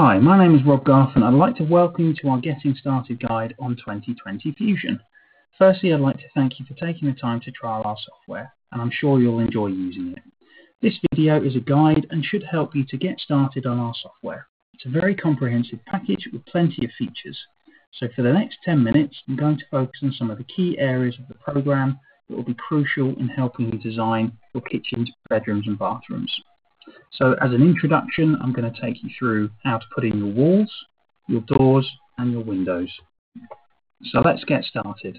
Hi, my name is Rob Garth and I'd like to welcome you to our Getting Started guide on 2020 Fusion. Firstly, I'd like to thank you for taking the time to trial our software, and I'm sure you'll enjoy using it. This video is a guide and should help you to get started on our software. It's a very comprehensive package with plenty of features. So for the next 10 minutes, I'm going to focus on some of the key areas of the program that will be crucial in helping you design your kitchens, bedrooms and bathrooms. So as an introduction, I'm going to take you through how to put in your walls, your doors and your windows. So let's get started.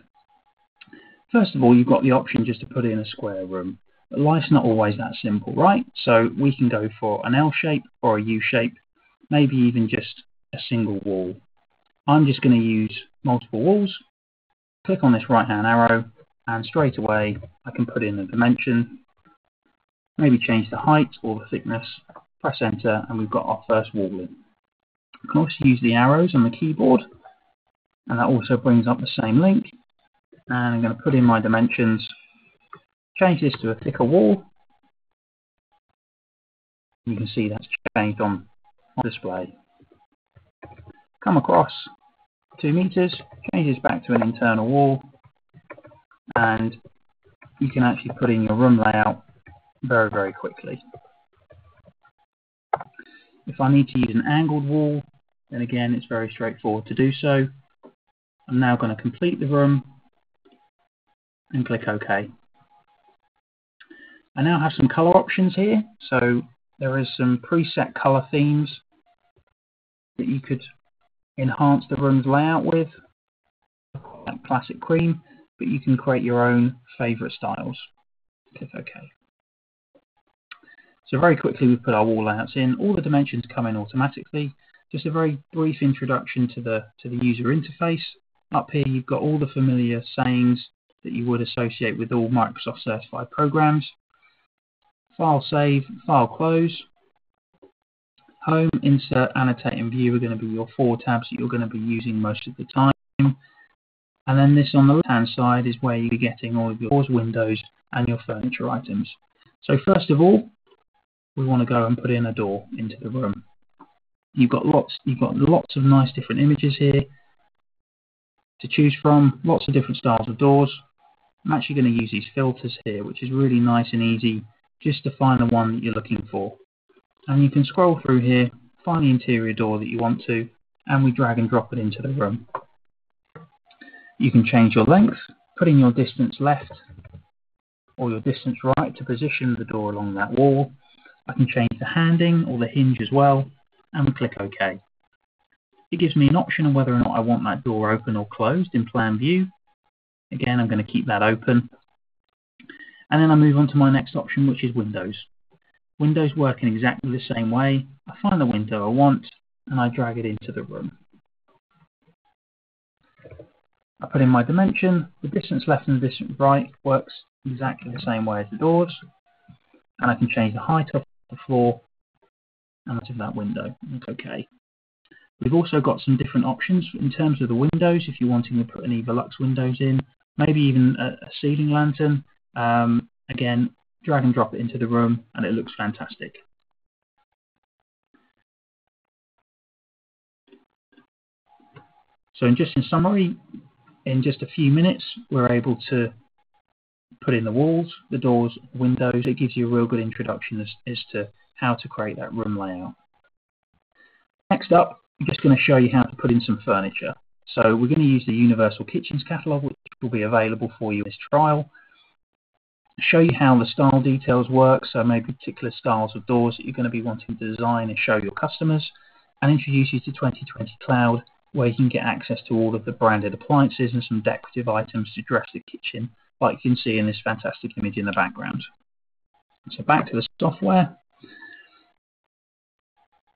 First of all, you've got the option just to put in a square room. But life's not always that simple, right? So we can go for an L shape or a U shape, maybe even just a single wall. I'm just going to use multiple walls, click on this right hand arrow, and straight away I can put in the dimension, maybe change the height or the thickness, press enter, and we've got our first wall in. I can also use the arrows on the keyboard, and that also brings up the same link. And I'm going to put in my dimensions, change this to a thicker wall. You can see that's changed on, on display. Come across, 2 meters, change this back to an internal wall, and you can actually put in your room layout very, very quickly. If I need to use an angled wall, then again, it's very straightforward to do so. I'm now going to complete the room and click OK. I now have some color options here. So there is some preset color themes that you could enhance the room's layout with, like classic cream, but you can create your own favorite styles. Click OK. So very quickly we put our wall layouts in. All the dimensions come in automatically. Just a very brief introduction to the to the user interface. Up here you've got all the familiar sayings that you would associate with all Microsoft certified programs. File save, file close, Home, Insert, Annotate and View are going to be your four tabs that you're going to be using most of the time. And then this on the left hand side is where you're getting all of your windows and your furniture items. So first of all, we want to go and put in a door into the room. You've got lots you've got lots of nice different images here to choose from, lots of different styles of doors. I'm actually going to use these filters here, which is really nice and easy just to find the one that you're looking for and you can scroll through here, find the interior door that you want to, and we drag and drop it into the room. You can change your length, putting your distance left or your distance right to position the door along that wall. I can change the handing or the hinge as well, and click OK. It gives me an option of whether or not I want that door open or closed in plan view. Again, I'm going to keep that open. And then I move on to my next option, which is Windows. Windows work in exactly the same way. I find the window I want and I drag it into the room. I put in my dimension, the distance left and the distance right works exactly the same way as the doors. And I can change the height of the floor out of that window. okay. We've also got some different options in terms of the windows if you're wanting to put any Velux windows in, maybe even a, a ceiling lantern. Um, again, drag and drop it into the room, and it looks fantastic. So in just in summary, in just a few minutes, we're able to put in the walls, the doors, windows. It gives you a real good introduction as, as to how to create that room layout. Next up, I'm just going to show you how to put in some furniture. So we're going to use the Universal Kitchens catalogue, which will be available for you in this trial show you how the style details work, so maybe particular styles of doors that you're going to be wanting to design and show your customers, and introduce you to 2020 Cloud, where you can get access to all of the branded appliances and some decorative items to dress the kitchen, like you can see in this fantastic image in the background. So back to the software.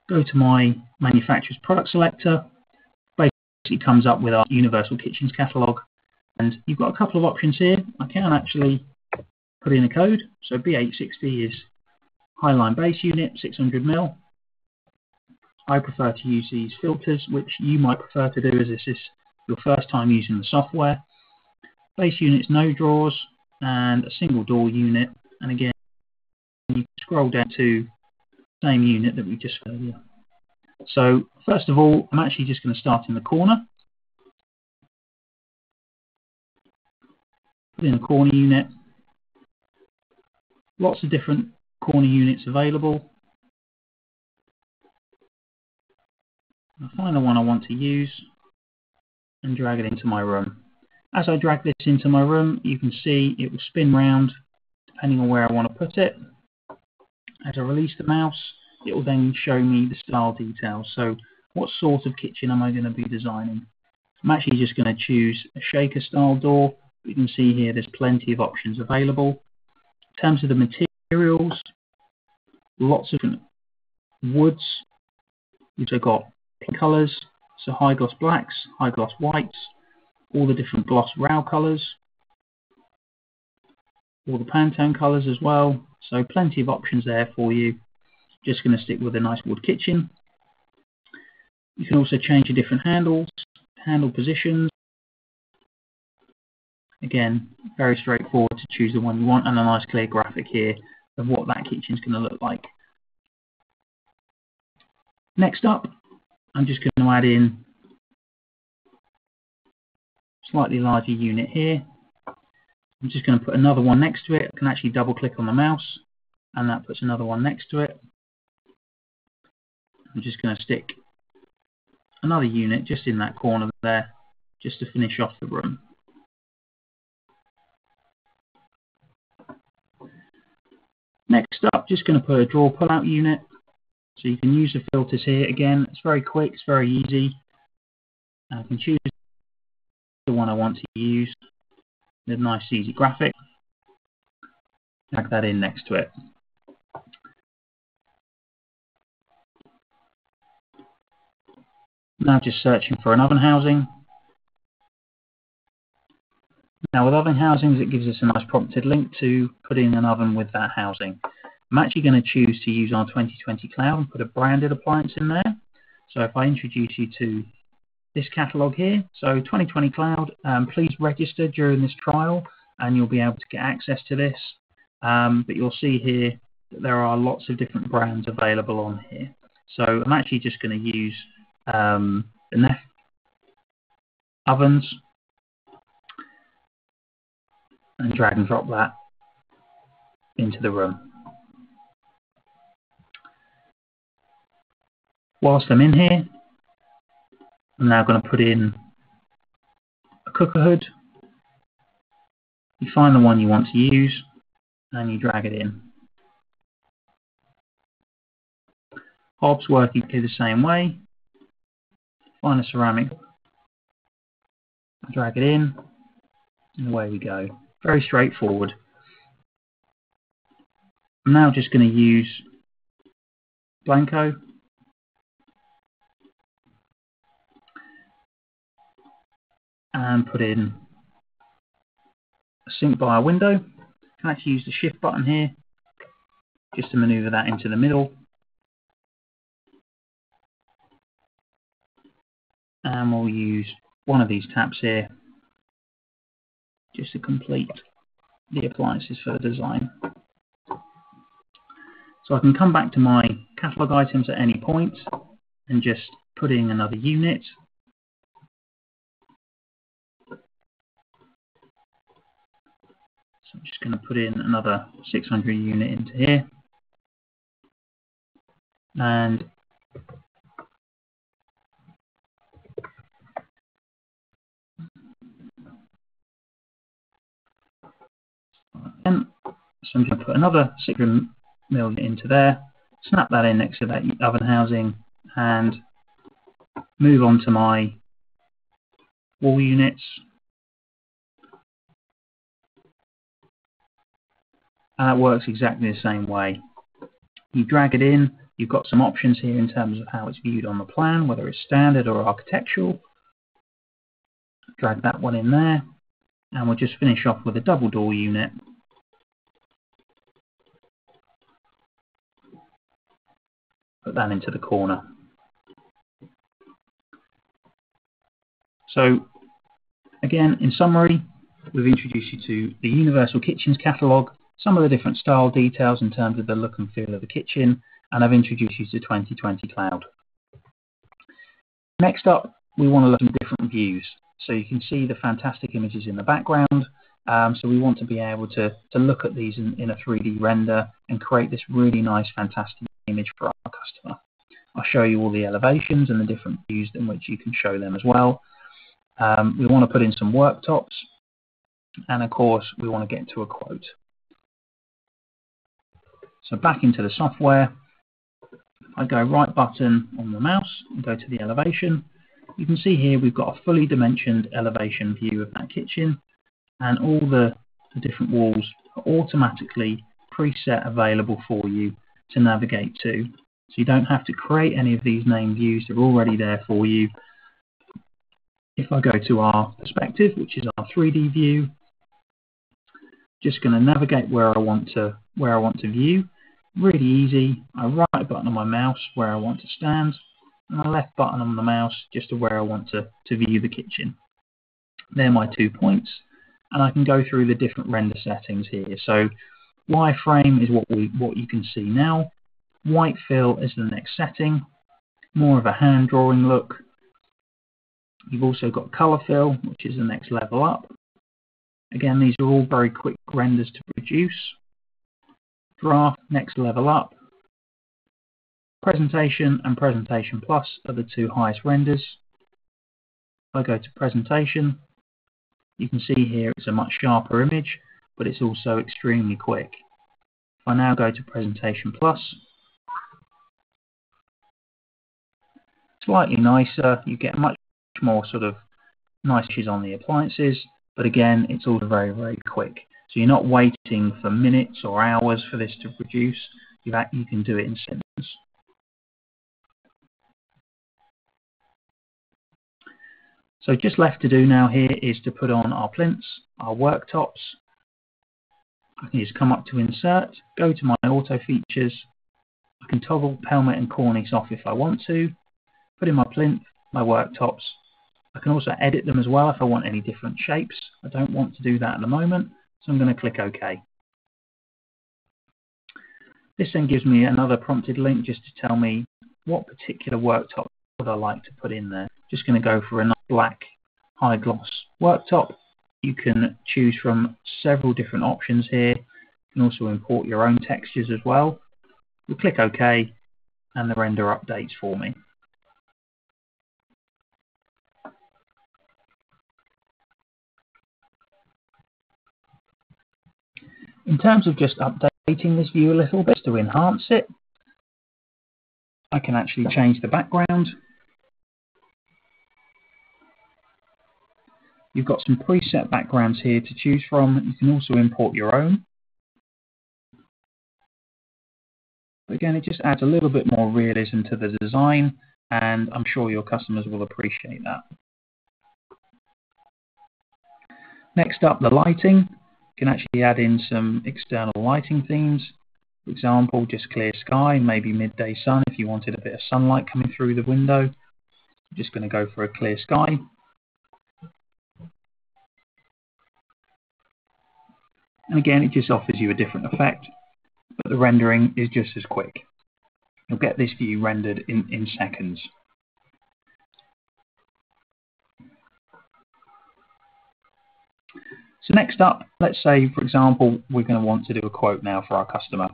Go to my manufacturer's product selector. Basically it comes up with our Universal Kitchens catalog. And you've got a couple of options here. I can actually put in a code. So B860 is Highline base unit, 600 mil. I prefer to use these filters, which you might prefer to do as this is your first time using the software. Base units, no drawers, and a single door unit. And again, you scroll down to the same unit that we just earlier. So first of all, I'm actually just going to start in the corner. Put in a corner unit. Lots of different corner units available. I'll find the one I want to use and drag it into my room. As I drag this into my room, you can see it will spin round depending on where I want to put it. As I release the mouse, it will then show me the style details. So what sort of kitchen am I going to be designing? I'm actually just going to choose a shaker style door. You can see here there's plenty of options available. In terms of the materials, lots of woods. We've got colours, so high gloss blacks, high gloss whites, all the different gloss RAL colours, all the Pantone colours as well. So plenty of options there for you. Just going to stick with a nice wood kitchen. You can also change your different handles, handle positions. Again, very straightforward to choose the one you want and a nice clear graphic here of what that kitchen is going to look like. Next up, I'm just going to add in slightly larger unit here. I'm just going to put another one next to it. I can actually double click on the mouse and that puts another one next to it. I'm just going to stick another unit just in that corner there just to finish off the room. Next up, just going to put a drawer pull-out unit. So you can use the filters here. Again, it's very quick, it's very easy. I can choose the one I want to use. a nice easy graphic. Tag that in next to it. Now just searching for an oven housing. Now with oven housings it gives us a nice prompted link to put in an oven with that housing. I'm actually going to choose to use our 2020 Cloud and put a branded appliance in there. So if I introduce you to this catalog here, so 2020 Cloud, um, please register during this trial and you'll be able to get access to this. Um, but you'll see here that there are lots of different brands available on here. So I'm actually just going to use um, the Neff ovens and drag and drop that into the room. whilst I'm in here, I'm now going to put in a cooker hood. You find the one you want to use and you drag it in. Hobs work exactly the same way. Find a ceramic, drag it in, and away we go. Very straightforward. I'm now just going to use Blanco and put in a sink by a window. Can actually use the shift button here just to maneuver that into the middle. And we'll use one of these tabs here just to complete the appliances for the design. So I can come back to my catalog items at any point and just put in another unit just going to put in another 600 unit into here. And um, so I'm going to put another 600 million into there, snap that in next to that oven housing, and move on to my wall units. And that works exactly the same way. You drag it in, you've got some options here in terms of how it's viewed on the plan, whether it's standard or architectural. Drag that one in there, and we'll just finish off with a double door unit. Put that into the corner. So again, in summary, we've introduced you to the Universal Kitchens catalogue, some of the different style details in terms of the look and feel of the kitchen, and I've introduced you to 2020 Cloud. Next up, we want to look at different views. So you can see the fantastic images in the background. Um, so we want to be able to, to look at these in, in a 3D render and create this really nice, fantastic image for our customer. I'll show you all the elevations and the different views in which you can show them as well. Um, we want to put in some worktops. And of course, we want to get to a quote. So back into the software, I go right button on the mouse and go to the elevation. You can see here we've got a fully dimensioned elevation view of that kitchen and all the, the different walls are automatically preset available for you to navigate to. So you don't have to create any of these name views, they're already there for you. If I go to our perspective, which is our 3D view, just going to navigate where I want to where I want to view. Really easy. I right button on my mouse where I want to stand, and a left button on the mouse just to where I want to, to view the kitchen. They're my two points, and I can go through the different render settings here. So wireframe is what we what you can see now. White fill is the next setting, more of a hand drawing look. You've also got color fill, which is the next level up. Again, these are all very quick renders to produce. Draft, next level up. Presentation and Presentation Plus are the two highest renders. If I go to Presentation, you can see here it's a much sharper image, but it's also extremely quick. If I now go to Presentation Plus, slightly nicer, you get much more sort of nice on the appliances, but again, it's all very, very quick. So you're not waiting for minutes or hours for this to produce. You can do it in seconds. So just left to do now here is to put on our plinths, our worktops. I can just come up to insert, go to my auto features. I can toggle pelmet and cornice off if I want to. Put in my plinth, my worktops, I can also edit them as well if I want any different shapes. I don't want to do that at the moment, so I'm going to click OK. This then gives me another prompted link just to tell me what particular worktop would I like to put in there. Just going to go for a nice black high gloss worktop. You can choose from several different options here. You can also import your own textures as well. We'll click OK and the render updates for me. In terms of just updating this view a little bit to enhance it, I can actually change the background. You've got some preset backgrounds here to choose from. You can also import your own. But again, it just adds a little bit more realism to the design, and I'm sure your customers will appreciate that. Next up, the lighting. You can actually add in some external lighting themes. For example, just clear sky, maybe midday sun if you wanted a bit of sunlight coming through the window. I'm just going to go for a clear sky. And again, it just offers you a different effect, but the rendering is just as quick. You'll get this view rendered in, in seconds. So next up, let's say, for example, we're going to want to do a quote now for our customer.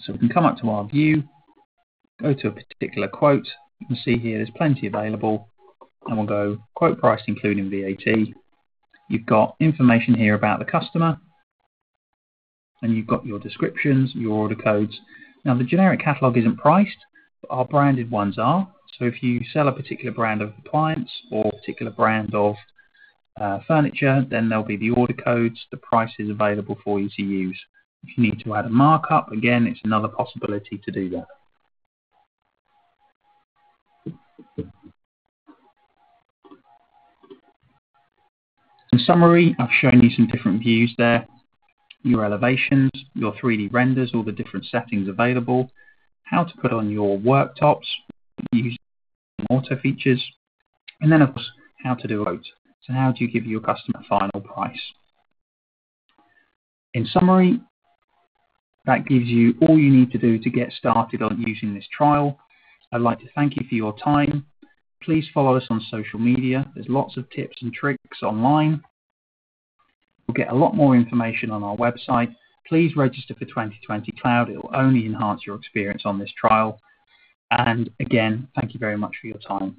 So we can come up to our view, go to a particular quote. You can see here there's plenty available. And we'll go quote price including VAT. You've got information here about the customer. And you've got your descriptions, your order codes. Now the generic catalog isn't priced, but our branded ones are. So if you sell a particular brand of appliance or a particular brand of uh, furniture, then there'll be the order codes, the prices available for you to use. If you need to add a markup, again, it's another possibility to do that. In summary, I've shown you some different views there, your elevations, your 3D renders, all the different settings available, how to put on your worktops using auto features, and then of course how to do a quote. So how do you give your customer final price? In summary, that gives you all you need to do to get started on using this trial. I'd like to thank you for your time. please follow us on social media. There's lots of tips and tricks online. You'll get a lot more information on our website. Please register for 2020 Cloud. It will only enhance your experience on this trial. And again, thank you very much for your time.